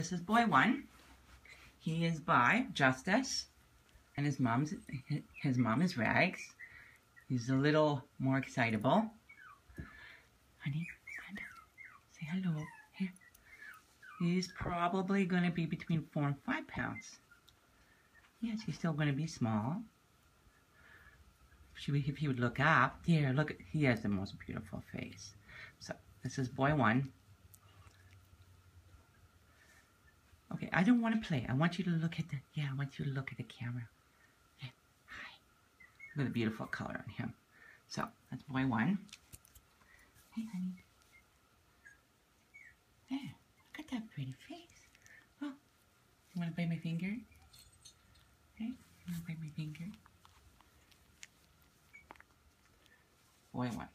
this is boy one. He is by Justus, and his mom's his mom is Rags. He's a little more excitable. Honey. Say hello. Here. He's probably going to be between four and five pounds. Yes, he's still going to be small. If he would look up, here, look, he has the most beautiful face. So, this is boy one. Okay, I don't want to play. I want you to look at the, yeah, I want you to look at the camera. Okay, hi. Look at the beautiful color on him. So, that's boy one. Hey, honey. There, look at that pretty face. Oh, you want to bite my finger? Okay, you want to bite my finger? Boy one.